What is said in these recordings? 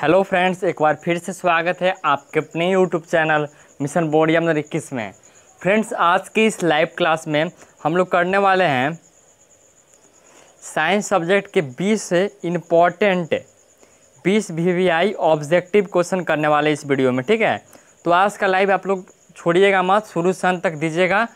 Hello friends, एक बार फिर से स्वागत है आपके अपने यूट्यूब चैनल मिशन बोर्ड या इक्कीस में। फ्रेंड्स, आज की इस लाइव क्लास में हम लोग करने वाले हैं साइंस सब्जेक्ट के 20 important 20 V I objective question करने वाले इस वीडियो में, ठीक है? तो आज का लाइव आप लोग छोड़िएगा मत, शुरू से अंत तक दीजिएगा।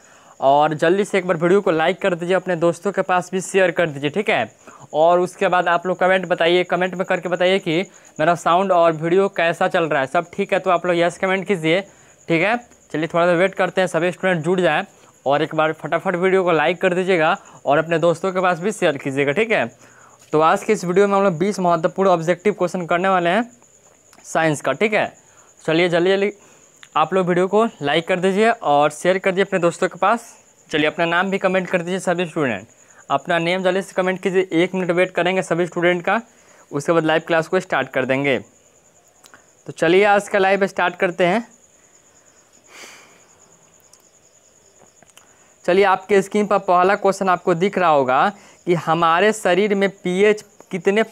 और जल्दी से एक बार वीडियो को लाइक कर दीजिए, अपने दोस्तों के पास भी शेयर कर दीजिए, ठीक है? और उसके बाद आप लोग कमेंट बताइए कमेंट में करके बताइए कि मेरा साउंड और वीडियो कैसा चल रहा है। सब ठीक है तो आप लोग यस कमेंट कीजिए, ठीक है? चलिए थोड़ा सा वेट करते हैं, सभी स्टूडेंट जुड़ जाए और एक बार फटाफट वीडियो को लाइक कर दीजिएगा और अपने दोस्तों के पास भी शेयर कीजिएगा, ठीक है? तो आज के इस वीडियो में हम लोग बीस महत्वपूर्ण ऑब्जेक्टिव क्वेश्चन करने वाले हैं साइंस का, ठीक है? चलिए जल्दी जल्दी आप लोग वीडियो को लाइक कर दीजिए और शेयर कर दीजिए अपने दोस्तों के पास। चलिए अपना नाम भी कमेंट कर दीजिए सभी स्टूडेंट अपना नेम जल्दी से कमेंट कीजिए। एक मिनट वेट करेंगे सभी स्टूडेंट का। उसके बाद लाइव क्लास को स्टार्ट कर देंगे। तो चलिए आज का लाइव स्टार्ट करते हैं। चलिए आपके स्क्रीन पर पहला क्वेश्चन आपको दिख रहा होगा कि हमारे शरीर में पीएच कितने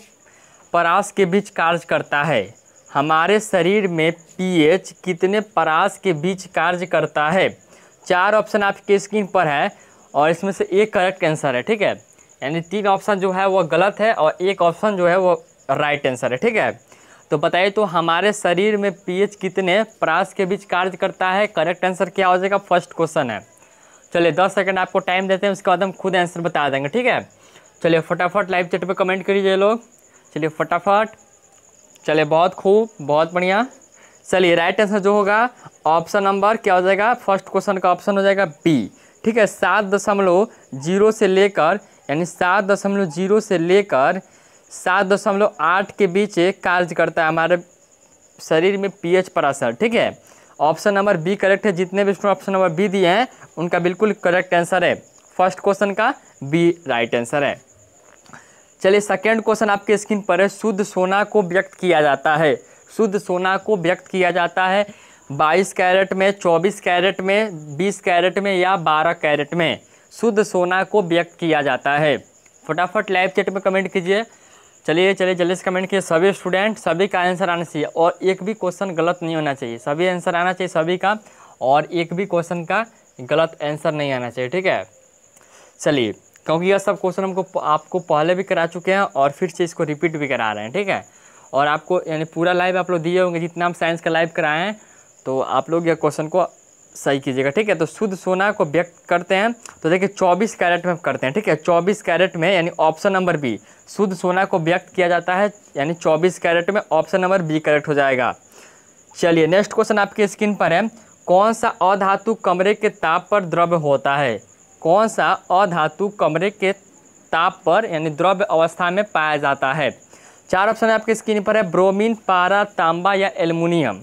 परास के बीच कार्य करता है? हमारे शरीर में पीएच कितने परास के बीच कार्य करता है? चार ऑप्शन आपके स्क्रीन पर है और इसमें से एक करेक्ट आंसर है, ठीक है? यानी तीन ऑप्शन जो है वो गलत है और एक ऑप्शन जो है वो राइट आंसर है, ठीक है? तो बताइए तो हमारे शरीर में पीएच कितने प्रास के बीच कार्य करता है? करेक्ट आंसर क्या हो जाएगा? फ़र्स्ट क्वेश्चन है। चलिए, दस सेकंड आपको टाइम देते हैं, उसके बाद हम खुद आंसर बता देंगे, ठीक है? चलिए, फटाफट लाइव चैट पे कमेंट करिए लोग। चलिए, फटाफट। चलिए, बहुत खूब, बहुत बढ़िया। चलिए राइट आंसर जो होगा ऑप्शन नंबर क्या हो जाएगा? फ़र्स्ट क्वेश्चन का ऑप्शन हो जाएगा बी ठीक है, सात दशमलव ज़ीरो से लेकर, यानी सात दशमलव ज़ीरो से लेकर सात दशमलव आठ के बीच कार्य करता है हमारे शरीर में पीएच पर असर, ठीक है? ऑप्शन नंबर बी करेक्ट है, जितने भी स्टूडेंट ऑप्शन नंबर बी दिए हैं, उनका बिल्कुल करेक्ट आंसर है। फ़र्स्ट क्वेश्चन का बी राइट आंसर है। चलिए सेकेंड क्वेश्चन आपके स्क्रीन पर है, शुद्ध सोना को व्यक्त किया जाता है। शुद्ध सोना को व्यक्त किया जाता है। 22 कैरेट में 24 कैरेट में 20 कैरेट में या 12 कैरेट में शुद्ध सोना को व्यक्त किया जाता है। फटाफट लाइव चैट में कमेंट कीजिए। चलिए चलिए, जल्दी से कमेंट कीजिए। सभी स्टूडेंट, सभी का आंसर आना चाहिए और एक भी क्वेश्चन गलत नहीं होना चाहिए। सभी आंसर आना चाहिए सभी का और एक भी क्वेश्चन का गलत आंसर नहीं आना चाहिए, ठीक है? चलिए, क्योंकि यह सब क्वेश्चन हमको आपको पहले भी करा चुके हैं और फिर से इसको रिपीट भी करा रहे हैं, ठीक है? और आपको, यानी पूरा लाइव आप लोग दिए होंगे, जितना हम साइंस का लाइव कराए हैं तो आप लोग यह क्वेश्चन को सही कीजिएगा, ठीक है? तो शुद्ध सोना को व्यक्त करते हैं तो देखिए 24 कैरेट में करते हैं, ठीक है? 24 कैरेट में, यानी ऑप्शन नंबर बी शुद्ध सोना को व्यक्त किया जाता है, यानी 24 कैरेट में ऑप्शन नंबर बी करेक्ट हो जाएगा। चलिए नेक्स्ट क्वेश्चन आपके स्क्रीन पर है, कौन सा अधातु कमरे के ताप पर द्रव्य होता है? कौन सा अधातु कमरे के ताप पर, यानी द्रव्य अवस्था में पाया जाता है? चार ऑप्शन आपके स्क्रीन पर है, ब्रोमीन, पारा, तांबा या एल्युमिनियम।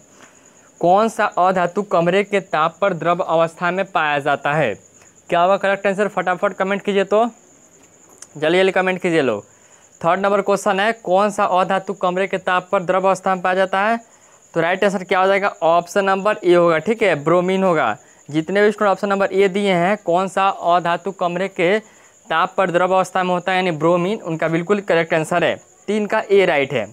कौन सा अधातु कमरे के ताप पर द्रव अवस्था में पाया जाता है? क्या होगा करेक्ट आंसर फटाफट कमेंट कीजिए तो। जल्दी जल्दी कमेंट कीजिए लोग। थर्ड नंबर क्वेश्चन है, कौन सा अधातु कमरे के ताप पर द्रव अवस्था में पाया जाता है? तो राइट आंसर क्या हो जाएगा? ऑप्शन नंबर ए होगा, ठीक है? ब्रोमीन होगा। जितने भी स्टूडेंट ऑप्शन नंबर ए दिए हैं, कौन सा अधातु कमरे के ताप पर द्रव अवस्था में होता है? यानी ब्रोमीन, उनका बिल्कुल करेक्ट आंसर है। तीन का ए राइट है।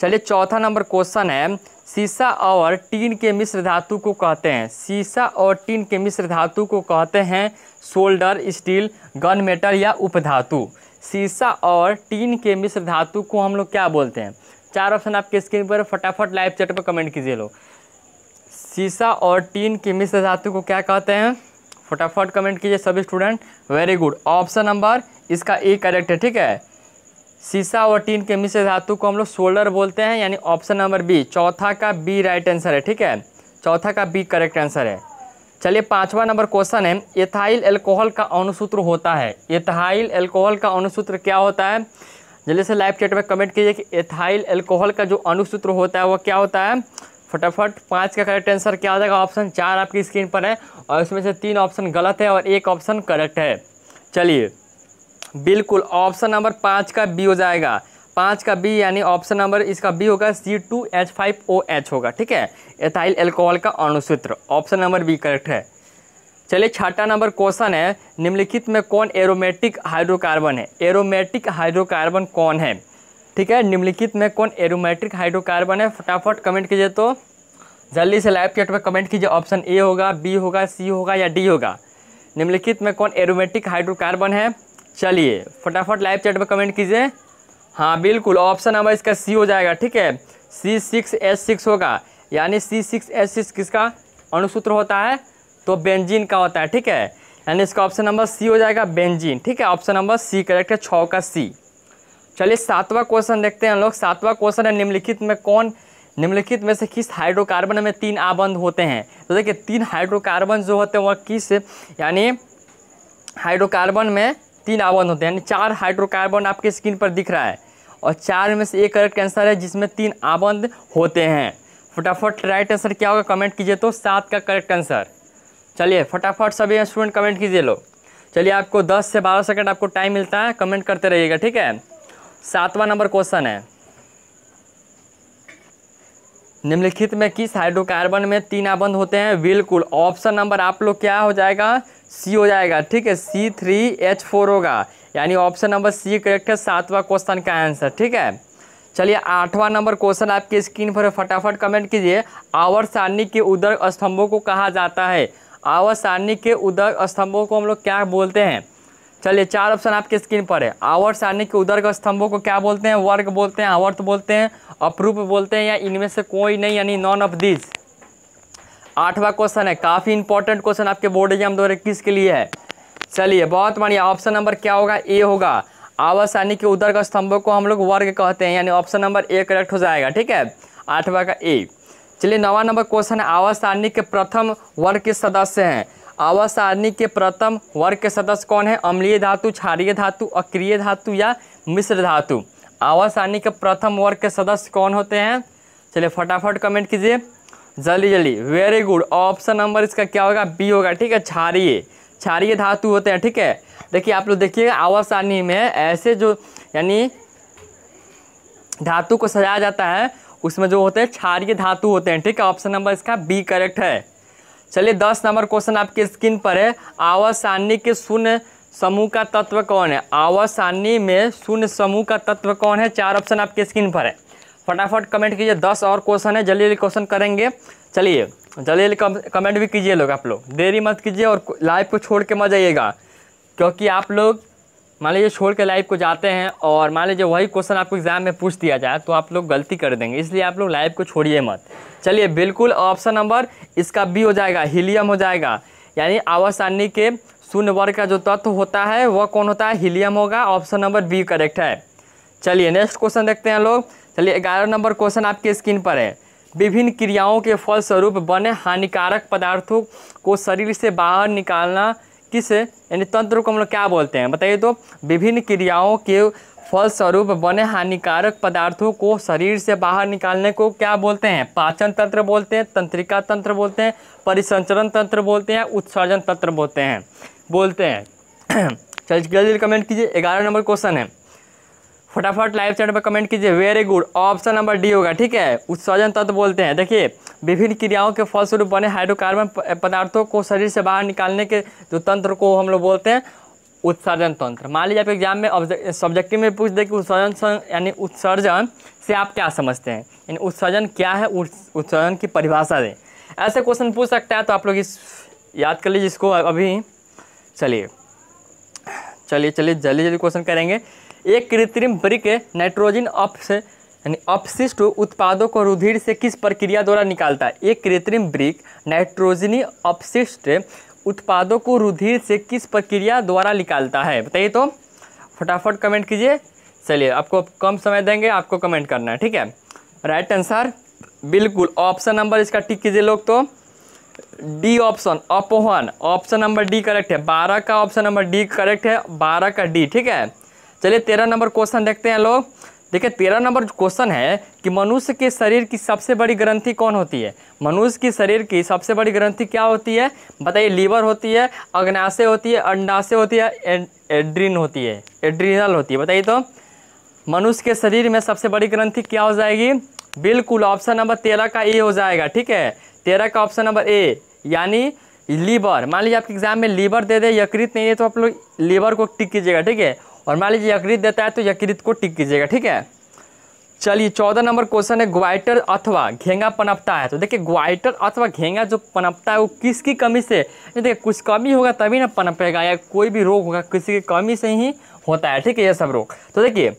चलिए चौथा नंबर क्वेश्चन है, सीसा और टीन के मिश्र धातु को कहते हैं। सीसा और टीन के मिश्र धातु को कहते हैं सोल्डर, स्टील, गन, मेटल या उपधातु सीसा और टीन के मिश्र धातु को हम लोग क्या बोलते हैं? चार ऑप्शन आपके स्क्रीन पर फटाफट लाइव चैट पर कमेंट कीजिए लोग। सीसा और टीन के मिश्र धातु को क्या कहते हैं? फटाफट कमेंट कीजिए सभी student. Very good. Option number इसका ए करेक्ट है, ठीक है? सीसा और टीन के मिश्र धातु को हम लोग सोल्डर बोलते हैं, यानी ऑप्शन नंबर बी, चौथा का बी राइट आंसर है, ठीक है? चौथा का बी करेक्ट आंसर है। चलिए पांचवा नंबर क्वेश्चन है, एथाइल एल्कोहल का अणुसूत्र होता है? एथाइल एल्कोहल का अणुसूत्र क्या होता है? जल्दी से लाइव चैट में कमेंट कीजिए कि एथाइल एल्कोहल का जो अणुसूत्र होता है, वो क्या होता है? फटाफट, पाँच का करेक्ट आंसर क्या हो जाएगा? ऑप्शन चार आपकी स्क्रीन पर है, और इसमें से तीन ऑप्शन गलत है और एक ऑप्शन करेक्ट है। चलिए बिल्कुल ऑप्शन नंबर पाँच का बी हो जाएगा। पाँच का बी यानी ऑप्शन नंबर इसका बी होगा C two H five O H होगा, ठीक है? एथाइल एल्कोहल का अणुसूत्र ऑप्शन नंबर बी करेक्ट है। चलिए, छठा नंबर क्वेश्चन है, निम्नलिखित में कौन एरोमेटिक हाइड्रोकार्बन है? एरोमेटिक हाइड्रोकार्बन कौन है? ठीक है, निम्नलिखित में कौन एरोमेटिक हाइड्रोकार्बन है? फटाफट कमेंट कीजिए तो। जल्दी से लाइव चैट में कमेंट कीजिए ऑप्शन ए होगा बी होगा सी होगा या डी होगा। निम्नलिखित में कौन एरोमेटिक हाइड्रोकार्बन है? चलिए, फटाफट लाइव चैट में कमेंट कीजिए। हाँ बिल्कुल ऑप्शन नंबर इसका सी हो जाएगा, ठीक है? सी सिक्स एस सिक्स होगा। यानी सी सिक्स एस सिक्स किसका? अणुसूत्र होता है तो बेंजीन का होता है, ठीक है? यानी इसका ऑप्शन नंबर सी हो जाएगा बेंजीन ठीक है? ऑप्शन नंबर सी करेक्ट है छः का सी चलिए, सातवां क्वेश्चन देखते हैं हम लोग। सातवां क्वेश्चन है, निम्नलिखित में कौन? निम्नलिखित में से किस हाइड्रोकार्बन में तीन आबंध होते हैं? तो देखिए, तीन हाइड्रोकार्बन जो होते हैं, वह किस? यानी हाइड्रोकार्बन में तीन आबंध होते हैं, यानी चार हाइड्रोकार्बन आपके स्क्रीन पर दिख रहा है। और चार में से एक करेक्ट आंसर है, जिसमें तीन आबंध होते हैं। फटाफट राइट आंसर क्या होगा कमेंट कीजिए तो सात का करेक्ट आंसर चलिए, फटाफट सभी स्टूडेंट कमेंट कीजिए लो। चलिए, आपको 10 से 12 सेकंड आपको टाइम मिलता है कमेंट करते रहिएगा, ठीक है? सातवां नंबर क्वेश्चन है। निम्नलिखित में किस हाइड्रोकार्बन में तीन आबंध होते हैं? बिल्कुल ऑप्शन नंबर आप लोग क्या हो जाएगा? सी हो जाएगा, ठीक है? सी थ्री एच फोर होगा। यानी ऑप्शन नंबर सी करेक्ट है, सातवां क्वेश्चन का आंसर ठीक है? चलिए, आठवां नंबर क्वेश्चन आपके स्क्रीन पर फटाफट कमेंट कीजिए। आवर सारणी के उदर स्तंभों को कहा जाता है? आवर सारणी के उदर स्तंभों को हम लोग क्या बोलते हैं? चलिए, चार ऑप्शन आपके स्क्रीन पर है। आवर्त सारणी के उदर स्तंभों को क्या बोलते हैं? वर्ग बोलते हैं, आवर्त बोलते हैं, अप्रूप बोलते हैं या इनमें से कोई नहीं, यानी नॉन ऑफ़ दिस आठवां क्वेश्चन है। काफ़ी इंपॉर्टेंट क्वेश्चन आपके बोर्ड एग्ज़ाम दो के लिए है। चलिए, बहुत बढ़िया ऑप्शन नंबर क्या होगा? ए होगा। आवास सारणी के उदर स्तंभों को हम लोग वर्ग कहते हैं, यानी ऑप्शन नंबर ए करेक्ट हो जाएगा, ठीक है? आठवां का ए चलिए, नवा नंबर क्वेश्चन है। आवास सारणी के प्रथम वर्ग के सदस्य हैं। आवास सारणी के प्रथम वर्ग के सदस्य कौन है? अम्लीय धातु, क्षारीय धातु, अक्रिय धातु या मिश्र धातु? आवास सारणी के प्रथम वर्ग के सदस्य कौन होते हैं? चलिए, फटाफट कमेंट कीजिए। जल्दी जल्दी। वेरी गुड ऑप्शन नंबर इसका क्या होगा? बी होगा, ठीक है? क्षारीय। क्षारीय धातु होते हैं, ठीक है? देखिए, आप लोग देखिएगा, आवासानी में ऐसे जो, यानी धातु को सजाया जाता है, उसमें जो होते हैं, क्षारीय धातु होते हैं, ठीक है? ऑप्शन नंबर इसका बी करेक्ट है। चलिए, दस नंबर क्वेश्चन आपके स्क्रीन पर है। आवास सारणी के शून्य समूह का तत्व कौन है? आवासानी में शून्य समूह का तत्व कौन है? चार ऑप्शन आपके स्क्रीन पर है। फटाफट कमेंट कीजिए, दस और क्वेश्चन है, जल्दी जल्दी क्वेश्चन करेंगे। चलिए, जल्दी जल्दी कमेंट भी कीजिए लोग आप लोग। देरी मत कीजिए और लाइव को छोड़ के मत जाइएगा। क्योंकि आप लोग, मान लीजिए छोड़ के लाइव को जाते हैं और मान लीजिए वही क्वेश्चन आपको एग्ज़ाम में पूछ दिया जाए तो आप लोग गलती कर देंगे। इसलिए आप लोग लाइव को छोड़िए मत। चलिए, बिल्कुल ऑप्शन नंबर इसका बी हो जाएगा हीलियम हो जाएगा। यानी आवास सारणी के शून्य वर्ग का जो तत्व होता है, वह कौन होता है? हीलियम होगा। ऑप्शन नंबर बी करेक्ट है। चलिए नेक्स्ट क्वेश्चन देखते हैं लोग। चलिए ग्यारह नंबर क्वेश्चन आपके स्क्रीन पर है। विभिन्न क्रियाओं के फलस्वरूप बने हानिकारक पदार्थों को शरीर से बाहर निकालना किस, यानी तंत्र को हम लोग क्या बोलते हैं? बताइए तो विभिन्न क्रियाओं के फलस्वरूप बने हानिकारक पदार्थों को शरीर से बाहर निकालने को क्या बोलते हैं? पाचन तंत्र बोलते हैं, तंत्रिका तंत्र बोलते हैं, परिसंचरण तंत्र बोलते हैं, उत्सर्जन तंत्र बोलते हैं। बोलते हैं। चलिए जल्दी कमेंट कीजिए। ग्यारह नंबर क्वेश्चन है। फटाफट लाइव चैट पर कमेंट कीजिए। Very good option number D होगा, ठीक है? उत्सर्जन तत्व तो बोलते हैं। देखिए, विभिन्न क्रियाओं के फलस्वरूप बने हाइड्रोकार्बन पदार्थों को शरीर से बाहर निकालने के जो तंत्र को हम लोग बोलते हैं, उत्सर्जन तंत्र। मान लीजिए आप एग्ज़ाम में सब्जेक्टिव में पूछ दे कि उत्सर्जन यानी उत्सर्जन से आप क्या समझते हैं? यानी उत्सर्जन क्या है? उत्सर्जन की परिभाषा दें। ऐसे क्वेश्चन पूछ सकता है तो आप लोग इस याद कर लीजिए इसको। अभी चलिए। चलिए चलिए, जल्दी जल्दी क्वेश्चन करेंगे। एक कृत्रिम ब्रिक नाइट्रोजन अपस, यानी अपशिष्ट उत्पादों को रुधिर से किस प्रक्रिया द्वारा निकालता है? एक कृत्रिम ब्रिक नाइट्रोजनी अपशिष्ट उत्पादों को रुधिर से किस प्रक्रिया द्वारा निकालता है? बताइए तो। फटाफट कमेंट कीजिए। चलिए, आपको कम समय देंगे, आपको कमेंट करना है, ठीक है? राइट आंसर बिल्कुल। ऑप्शन नंबर इसका टिक कीजिए लोग तो। डी ऑप्शन अपोहन ऑप्शन नंबर डी करेक्ट है। बारह का ऑप्शन नंबर डी करेक्ट है, बारह का डी ठीक है? चलिए, तेरह नंबर क्वेश्चन देखते हैं लोग। देखिए, तेरह नंबर क्वेश्चन है कि मनुष्य के शरीर की सबसे बड़ी ग्रंथि कौन होती है? मनुष्य की शरीर की सबसे बड़ी ग्रंथि क्या होती है? बताइए, लीवर होती है, अग्नाशय होती है, अंडाशय होती है एड्रीन होती है, एड्रीनल होती है? बताइए तो। मनुष्य के शरीर में सबसे बड़ी ग्रंथि क्या हो जाएगी? बिल्कुल ऑप्शन नंबर तेरह का ए हो जाएगा, ठीक है? तेरह का ऑप्शन नंबर ए यानी लीवर मान लीजिए, आपके एग्ज़ाम में लीवर दे दे, यकृत नहीं है तो आप लोग लीवर को टिक कीजिएगा, ठीक है? और मान लीजिए यकृत देता है तो यकृत को टिक कीजिएगा, ठीक है? चलिए, चौदह नंबर क्वेश्चन है ग्वाइटर अथवा घेंगा पनपता है। तो देखिए ग्वाइटर अथवा घेंगा जो पनपता है, वो किसकी कमी से? देखिए, कुछ कमी होगा तभी ना पनपेगा, या कोई भी रोग होगा, किसी की कमी से ही होता है, ठीक है, ये सब रोग। तो देखिए,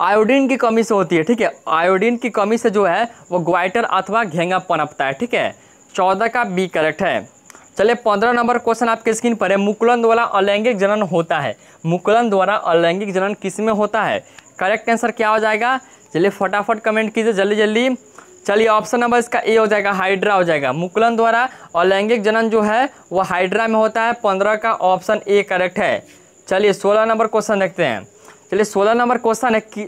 आयोडीन की कमी से होती है, ठीक है? आयोडीन की कमी से जो है, वो ग्वाइटर अथवा घेंगा पनपता है, ठीक है? चौदह का बी करेक्ट है। चलिए, पंद्रह नंबर क्वेश्चन आपके स्क्रीन पर है। मुकुलन द्वारा अलैंगिक जनन होता है। मुकुलन द्वारा अलैंगिक जनन किसमें होता है? करेक्ट आंसर क्या हो जाएगा? चलिए, फटाफट कमेंट कीजिए जल्दी जल्दी। चलिए ऑप्शन नंबर इसका ए हो जाएगा हाइड्रा हो जाएगा। मुकुलन द्वारा अलैंगिक जनन जो है, वो हाइड्रा में होता है। पंद्रह का ऑप्शन ए करेक्ट है। चलिए, सोलह नंबर क्वेश्चन देखते हैं। चलिए, सोलह नंबर क्वेश्चन है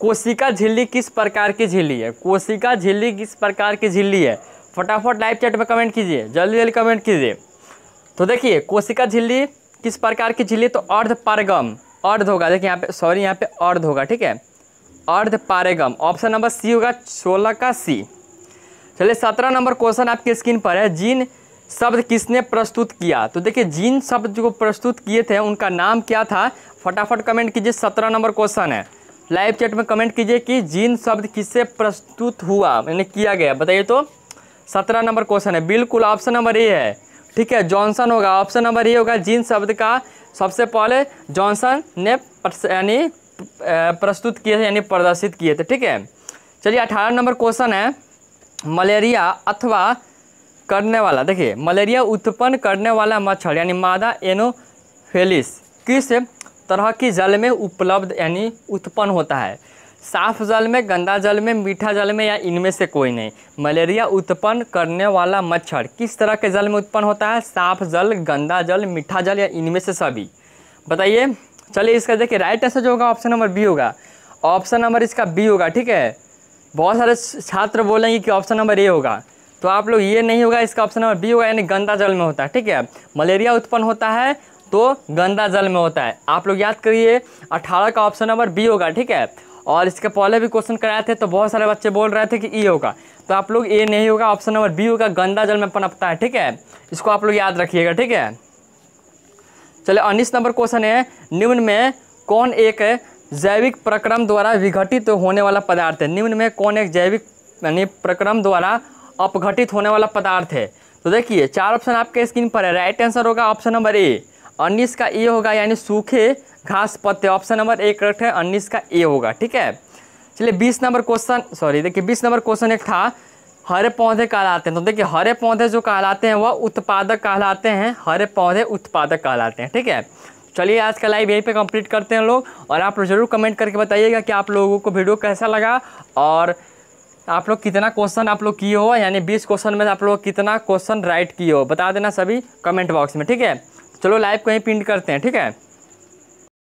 कोशिका झिल्ली किस प्रकार की झिल्ली है? कोशिका झिल्ली किस प्रकार की झिल्ली है? फटाफट लाइव चैट में कमेंट कीजिए, जल्दी जल्दी कमेंट कीजिए। तो देखिए, कोशिका झिल्ली किस प्रकार की झिल्ली? तो अर्ध पारगम, अर्ध होगा। देखिए यहाँ पे सॉरी यहाँ पे अर्ध होगा, ठीक है? अर्ध पारेगम ऑप्शन नंबर सी होगा, सोलह का सी चलिए, सत्रह नंबर क्वेश्चन आपके स्क्रीन पर है। जीन शब्द किसने प्रस्तुत किया? तो देखिए जीन शब्द जो प्रस्तुत किए थे, उनका नाम क्या था? फटाफट कमेंट कीजिए, सत्रह नंबर क्वेश्चन है। लाइव चैट में कमेंट कीजिए कि जीन शब्द किससे प्रस्तुत हुआ? यानी किया गया, बताइए तो। सत्रह नंबर क्वेश्चन है। बिल्कुल ऑप्शन नंबर ए है। ठीक है जॉनसन होगा। ऑप्शन नंबर ए होगा जीन शब्द का सबसे पहले जॉनसन ने यानी प्रस्तुत किए थे, यानी प्रदर्शित किए थे। ठीक है? चलिए, अठारह नंबर क्वेश्चन है। मलेरिया अथवा करने वाला, देखिए, मलेरिया उत्पन्न करने वाला मच्छर, यानी मादा एनोफेलिस, किस तरह की जल में उपलब्ध, यानी उत्पन्न होता है? साफ़ जल में, गंदा जल में, मीठा जल में या इनमें से कोई नहीं। मलेरिया उत्पन्न करने वाला मच्छर किस तरह के जल में उत्पन्न होता है? साफ़ जल, गंदा जल, मीठा जल या इनमें से सभी? बताइए। चलिए इसका देखिए राइट आंसर जो होगा ऑप्शन नंबर बी होगा। ऑप्शन नंबर इसका बी होगा, ठीक है? बहुत सारे छात्र बोलेंगे कि ऑप्शन नंबर ए होगा। तो आप लोग ये नहीं होगा, इसका ऑप्शन नंबर बी होगा, यानी गंदा जल में होता है, ठीक है? मलेरिया उत्पन्न होता है तो गंदा जल में होता है। आप लोग याद करिए, अठारह का ऑप्शन नंबर बी होगा, ठीक है? और इसके पहले भी क्वेश्चन कराए थे तो बहुत सारे बच्चे बोल रहे थे कि ई होगा। तो आप लोग ए नहीं होगा, ऑप्शन नंबर बी होगा, गंदा जल में पनपता है, ठीक है? इसको आप लोग याद रखिएगा, ठीक है? चलिए, उन्नीस नंबर क्वेश्चन है, निम्न में कौन एक जैविक प्रक्रम द्वारा विघटित तो होने वाला पदार्थ है? निम्न में कौन एक जैविक, यानी प्रक्रम द्वारा अपघटित होने वाला पदार्थ है? तो देखिए, चार ऑप्शन आपके स्क्रीन पर है, राइट आंसर होगा ऑप्शन नंबर ए। उन्नीस का ए होगा, यानी सूखे घास पत्ते। ऑप्शन नंबर एक करेक्ट है उन्नीस का ए होगा, ठीक है? चलिए, बीस नंबर क्वेश्चन सॉरी देखिए, बीस नंबर क्वेश्चन एक था, हरे पौधे कहलाते हैं। तो देखिए, हरे पौधे जो कहलाते हैं, वह उत्पादक कहलाते हैं, हरे पौधे उत्पादक कहलाते हैं, ठीक है? चलिए, आज का लाइव यहीं पे कंप्लीट करते हैं लोग, और आप लोग ज़रूर कमेंट करके बताइएगा कि आप लोगों को वीडियो कैसा लगा, और आप लोग कितना क्वेश्चन आप लोग किए हो, यानी बीस क्वेश्चन में आप लोग कितना क्वेश्चन राइट किए हो, बता देना सभी कमेंट बॉक्स में, ठीक है? चलो लाइव कहीं प्रिंट करते हैं ठीक है?